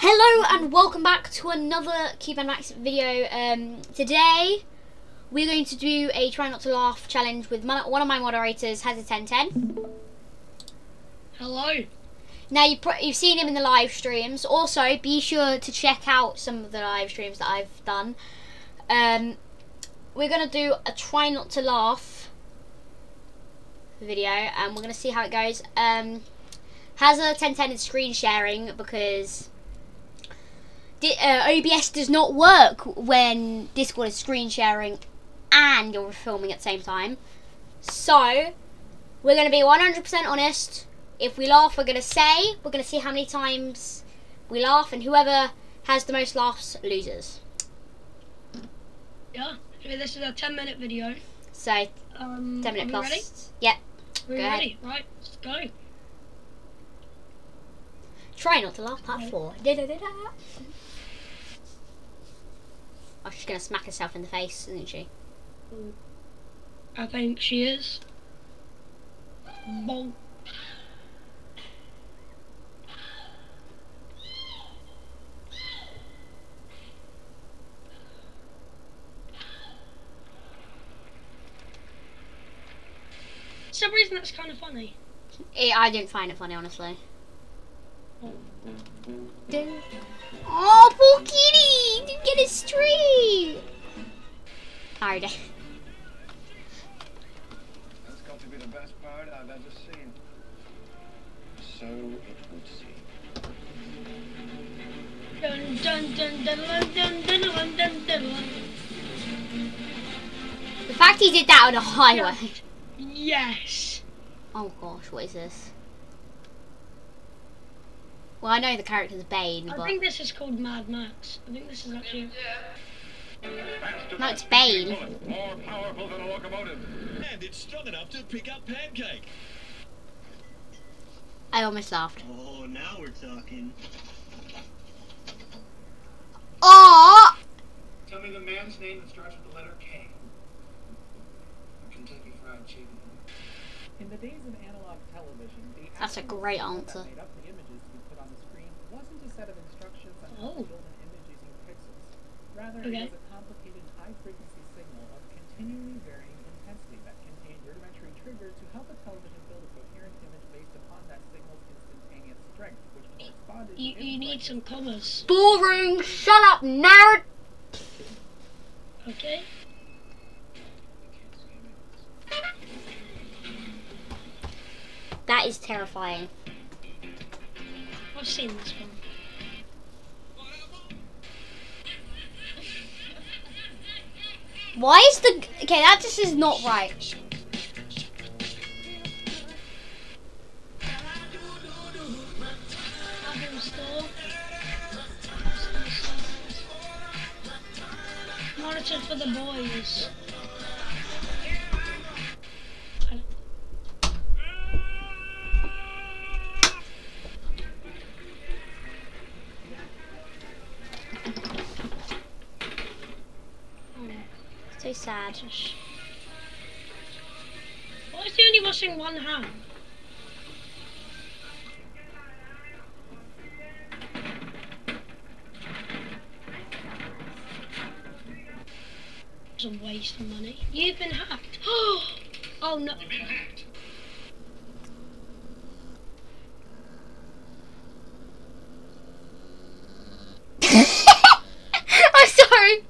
Hello and welcome back to another and Max video. Um, today we're going to do a try not to laugh challenge with my, one of my moderators, Haza1010. Hello. Now you you've seen him in the live streams. Also, be sure to check out some of the live streams that I've done. Um, we're gonna do a try not to laugh video, and we're gonna see how it goes. Um, Haza1010 is screen sharing because uh, OBS does not work when Discord is screen sharing and you're filming at the same time. So we're gonna be 100% honest. If we laugh, we're gonna say. We're gonna see how many times we laugh, and whoever has the most laughs loses. Yeah. This is a 10 minute video. So Um, 10 minute are plus. ready? Yep. We're ahead. ready. Right, let's go. Try not to laugh. Part four. Da-da-da-da. Oh, she's gonna smack herself in the face, isn't she? I think she is. Bonk. For some reason that's kind of funny. Eh, I didn't find it funny, honestly. Oh, poor kitty! Didn't get his treat. Alright. That's got to be the best part I've ever seen. So it would seem. Dun dun dun dun dun dun dun dun dun dun dun. The fact he did that on a highway. Yes. Oh gosh, what is this? Well, I know the character's Bane, I but think this is called Mad Max. I think this is actually. no, it's Bane. More powerful than a locomotive. And it's strong enough to pick up pancake. I almost laughed. Oh, now we're talking. Oh! Tell me the man's name that starts with the letter K. Kentucky Fried Chicken. In the days of analog television, the That's a great answer. That made up the images to be put on the screen wasn't a set of instructions on how to build an image using pixels. Rather, Okay. it was a complicated high-frequency signal of continually varying intensity that contained rudimentary triggers to help a television build a coherent image based upon that signal's instantaneous strength, which corresponded You, to you need input some commas. Boring! Shut up, nerd! Okay. Is terrifying. I've seen this one. Why is the okay? That just is not right. Monitor for the boys. Sad. Why is he only washing one hand? It's a waste of money. You've been hacked. oh no. I'm sorry.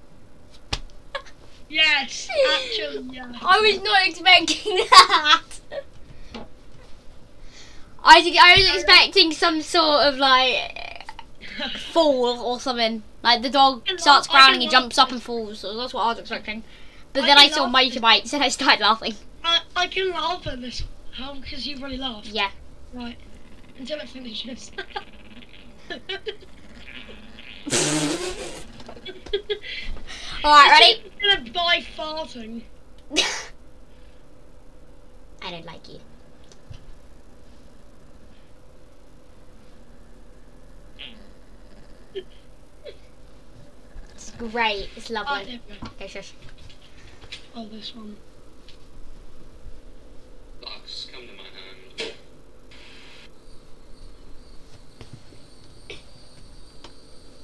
Yes, actually, yeah. I was not expecting that. I think I was expecting some sort of like fall or something. Like the dog starts growling, he jumps up and falls. So that's what I was expecting. But then I can saw motorbikes and I started laughing. I, I can laugh at this. How? Because you really laughed. Yeah. Right. Until it finishes. Alright, ready? I'm gonna die farting. I don't like you. It's great. It's Oh, lovely. there we go. Okay, shush. Oh, this one. Box, come to my hand.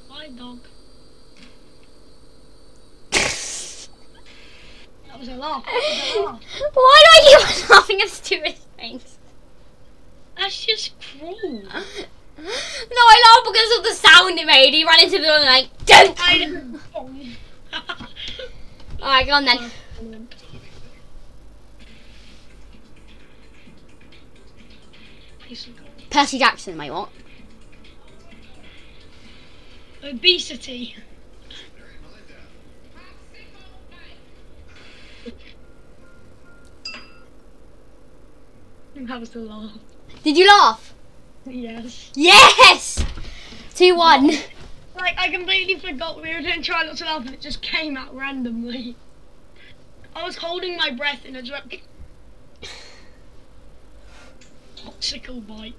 Hi, dog. That was laugh. That was a laugh. Why do I keep laughing at stupid things? That's just cruel. No, I laugh because of the sound it made. He ran into the door and like, don't. I know. Alright, go on then. Percy Jackson, mate, what? Obesity. That was a laugh. Did you laugh? Yes. Yes! 2 1. Like, I completely forgot we were doing try not to laugh and it just came out randomly. I was holding my breath in a just went... Popsicle bite.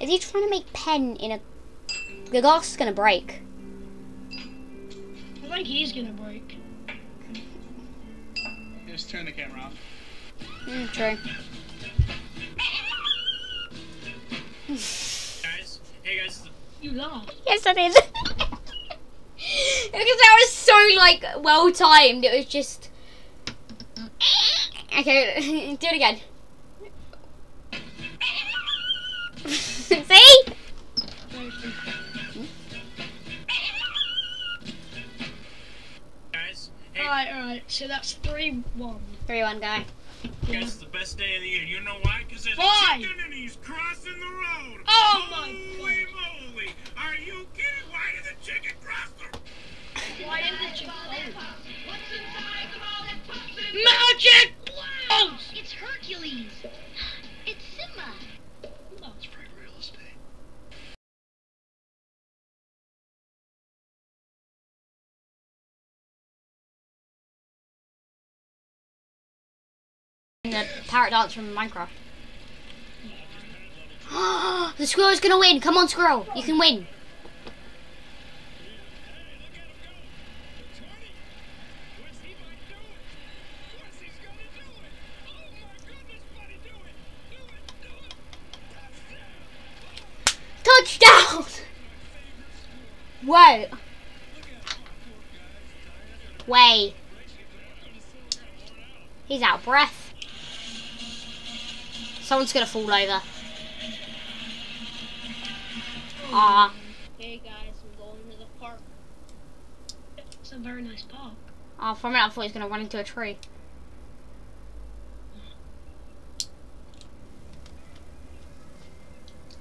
Is he trying to make pen in a. The glass is gonna break. I think he's gonna break. Just turn the camera off. Mm, true. Guys, hey guys, You laugh. Yes, I did. because that was so like well timed. It was just. Okay, do it again. See? guys, hey Alright, alright. So that's 3 1. Three one guy. Guys, it's the best day of the year. You know why? Because there's Why? a chicken and he's crossing the road. Oh The parrot dance from Minecraft. the squirrel's gonna win. Come on, squirrel. You can win. Touchdown! Whoa. Way. He's out of breath. Someone's gonna fall over. Ah. Hey guys, I'm going to the park. It's a very nice park. Oh, for a minute I thought he was gonna run into a tree.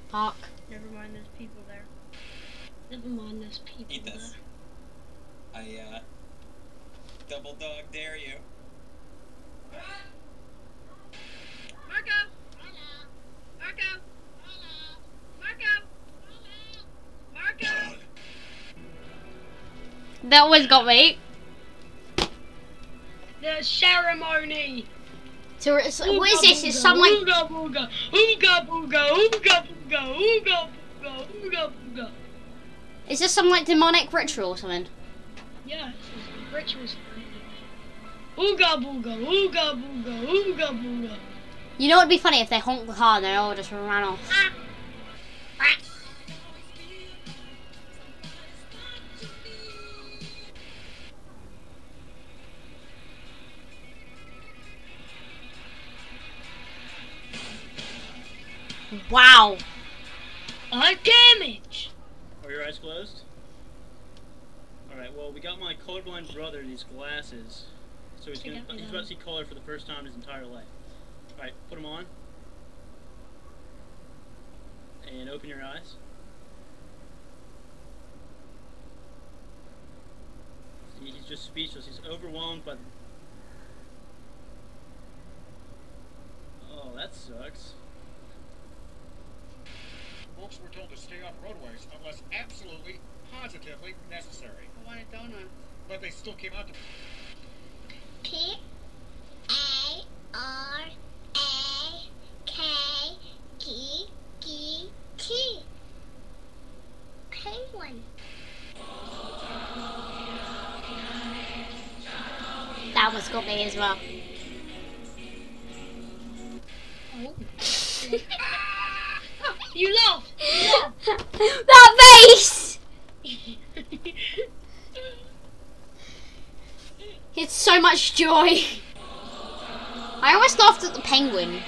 Park. Never mind, there's people there. Never mind, there's people Eat this. there. I, uh, double dog dare you. That always got me. The ceremony! So, it's, what is this? It's some like Ooga booga! Ooga booga! Ooga booga! Ooga booga! Ooga booga! is this some like demonic ritual or something? Yeah, it's rituals. Ooga booga! Ooga booga! Ooga booga! You know it'd be funny if they honked the car and they all just ran off. Ah! Wow. I damage! Are your eyes closed? Alright, well, we got my colorblind brother these glasses. So he's, gonna, he's about to see color for the first time in his entire life. Alright, put them on. And open your eyes. He's just speechless. He's overwhelmed by the... Oh, that sucks. Folks were told to stay off roadways unless absolutely, positively necessary. Oh, I want a donut. But they still came out to P A R A K G G T. Penguin. That was got me as well. So much joy. I almost laughed at the penguin.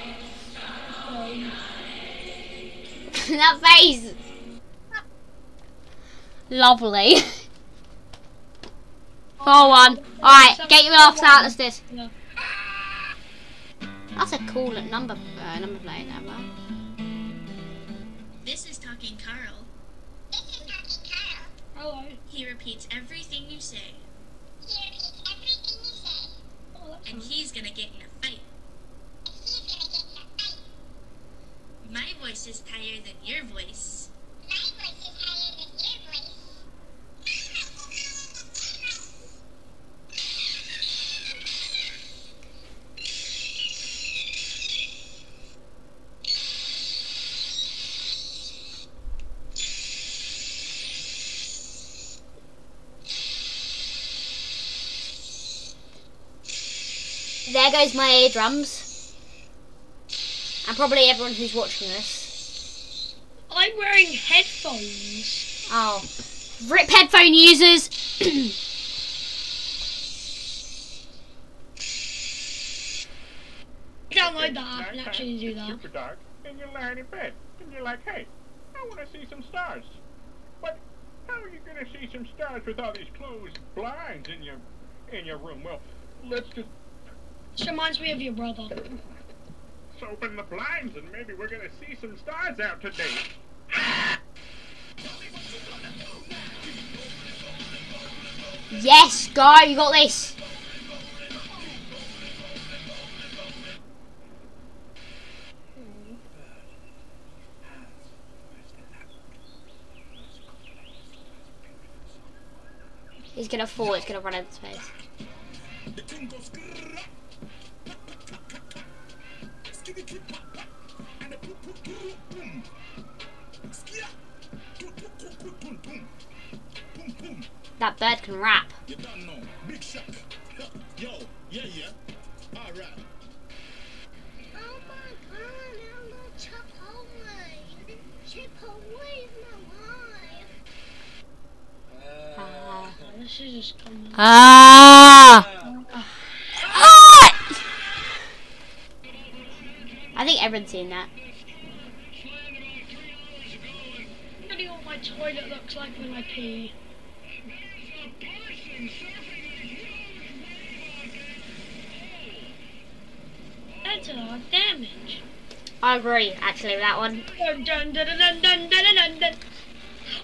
that face. Lovely. Four one. Alright, get your laughs out. Let's this. Yeah. That's a cool number uh, number plate number. This is Talking Carl. This is Talking Carl. Hello. He repeats everything you say, He repeats everything you say. Oh, that's and nice. he's gonna get in a fight. And he's gonna get in a fight. My voice is higher than your voice. My voice is higher than your voice. There goes my eardrums. And probably everyone who's watching this. I'm wearing headphones. Oh. Rip headphone users. Download that app and actually do that. Super dark, and you're lying in bed, and you're like, hey, I want to see some stars. But how are you going to see some stars with all these closed blinds in your in your room? Well, let's just This reminds me of your brother. let's open the blinds, and maybe we're going to see some stars out today. Yes, go, you got this. He's gonna fall, he's gonna run out of space. Chipotle bird can rap. Ah. This is just coming. Ah! I think everyone's seen that. Really what my toilet looks like when I pee. That's a lot of damage. I agree, actually, with that one. Dun, dun, dun, dun, dun, dun, dun, dun.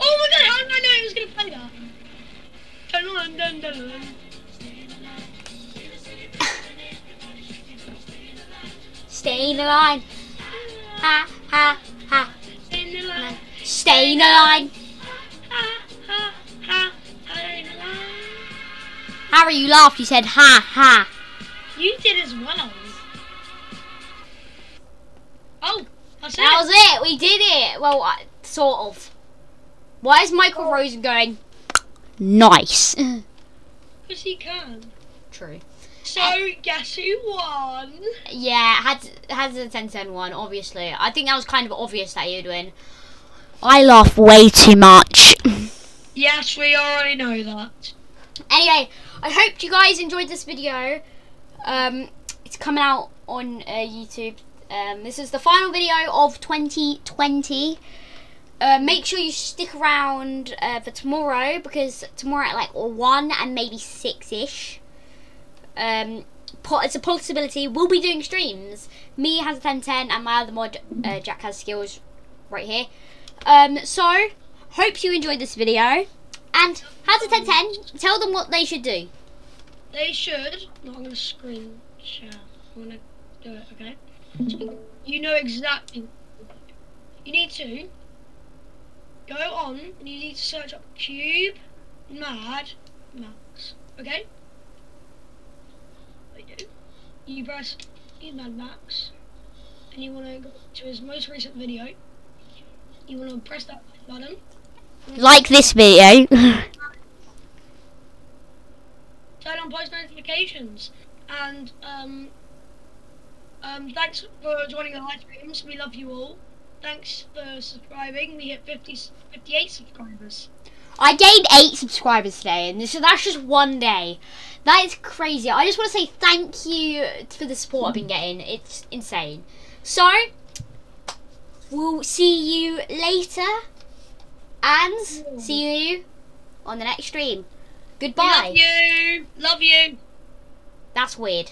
Oh my god, how did I know he was gonna play that? Dun, dun, dun, dun, dun. Stay in the line. Ha, ha, ha. Stay in the line. Stay in the line. Ha, ha, ha. Harry, you laughed. You said ha, ha. That's That it. was it. We did it. Well, uh, sort of. Why is Michael Rosen going? Nice. Because he can. True. So, guess who won? Yeah, had had the 10 one, obviously. I think that was kind of obvious that you'd win. I laugh way too much. Yes, we already know that. anyway, I hope you guys enjoyed this video. Um, it's coming out on uh, YouTube. Um, this is the final video of 2020. Uh, make sure you stick around uh, for tomorrow because tomorrow at like 1 and maybe 6 ish. Um, it's a possibility we'll be doing streams. Me Haza1010 and my other mod, uh, Jack has skills, right here. Um, so, hope you enjoyed this video. And Haza1010? Tell them what they should do. They should. I'm going to screen share. I'm going to do it, okay? You know exactly. You need to go on and you need to search up Cube Mad Max, okay? What you do? You press Cube Mad Max and you want to go to his most recent video. You want to press that button. Like this video. turn on post notifications. And um, um, thanks for joining the live streams. We love you all. Thanks for subscribing. We hit 50, 58 subscribers. I gained eight subscribers today, and this, that's just one day. That is crazy. I just want to say thank you for the support I've been getting. It's insane. So, we'll see you later. And see you on the next stream. We Goodbye. Love you. Love you. That's weird.